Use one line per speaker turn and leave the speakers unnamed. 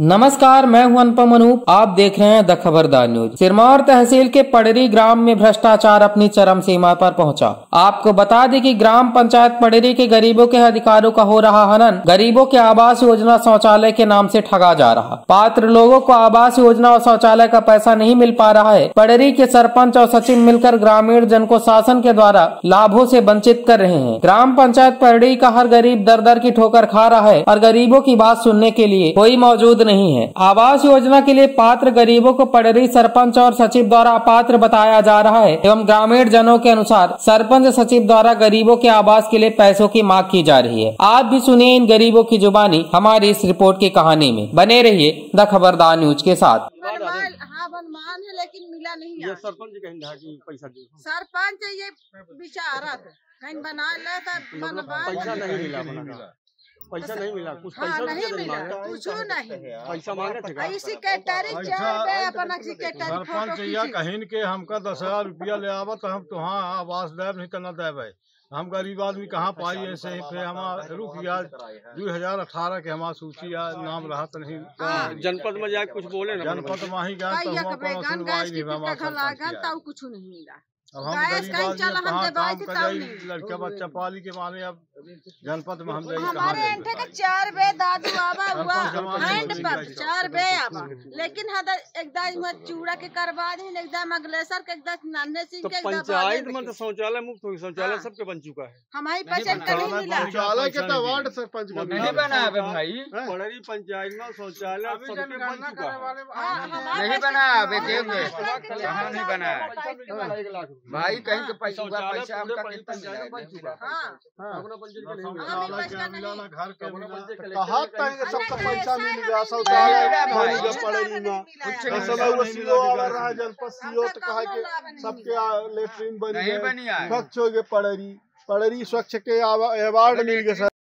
नमस्कार, मैं हूँ अनुपम अनूप। आप देख रहे हैं द खबरदार न्यूज़। सिरमौर तहसील के पड़री ग्राम में भ्रष्टाचार अपनी चरम सीमा पर पहुँचा। आपको बता दें कि ग्राम पंचायत पड़री के गरीबों के अधिकारों का हो रहा हनन। गरीबों के आवास योजना शौचालय के नाम से ठगा जा रहा। पात्र लोगों को आवास योजना और शौचालय का पैसा नहीं मिल पा रहा है। पड़री के सरपंच और सचिव मिलकर ग्रामीण जन को शासन के द्वारा लाभों से वंचित कर रहे हैं। ग्राम पंचायत पड़री का हर गरीब दर दर की ठोकर खा रहा है। और गरीबों की बात सुनने के लिए कोई मौजूद नहीं है। आवास योजना के लिए पात्र गरीबों को पड़री सरपंच और सचिव द्वारा अपात्र बताया जा रहा है एवं ग्रामीण जनों के अनुसार सरपंच सचिव द्वारा गरीबों के आवास के लिए पैसों की मांग की जा रही है। आप भी सुनिए इन गरीबों की जुबानी हमारी इस रिपोर्ट की कहानी में। बने रहिए द खबरदार न्यूज़ के साथ।
हाँ बनमान है लेकिन मिला नहीं
ये सरपंच कहीं पैसा
सरपंच ये विचारत कहीं बना ले तो
मतलब
बनवाल
पैसा नहीं मिला बना पैसा नहीं मिला कुछ
हाँ
पैसा
नहीं मिला। कुछ नहीं।
पैसा मांगे थे का?
अपना
सरपंच या कहीं के हमका दस हज़ार रुपया ले आवा तो हम तुहाँ आवास देव नहीं करना देवे हम गरीब आदमी कहाँ पाई ऐसे ही फिर हमारा रुक गया दो हज़ार अठारह के हमारा सूची या नाम रहा तो नहीं
हाँ।
जनपद में जाके कुछ बोले ना
जनपद माही गया तो
गन
सुनवाई नहीं हमारा
कुछ नहीं मिला।
अब हम गरीब आदमी कहाँ काम कर लड़का बच्चा पाली के माने अब जनपद में हम
हमारे एंटे के चार बे दादू आवा हुआ हैंड
जाई।
चार बे आवा लेकिन हद एकदम में चूड़ा के करवा दी एकदम अगलेसर के एकदम नन्हे सिंह
तो
के
पंचायत में तो शौचालय मुक्त होगी शौचालय
हाँ।
सबके बन चुका है।
हमारी पेशेंट का नहीं मिला।
शौचालय के तो वार्ड सरपंच का
नहीं
बना
है भाई।
पड़री पंचायत में शौचालय सबके बन चुका है।
हाँ,
नहीं बना अबे
नहीं
देव। में। कहाँ नहीं बना है। भाई कहीं के पैसा पैसा हमका कितना
पंचायत में बन चुका है।
हाँ।
कहा सबका पैसा पड़ेगी ना रहा है। सीओ तो कहा कि लेटरिन बन
है।
स्वच्छ हो गए पड़री पड़री स्वच्छ के अवार्ड मिल गए सर।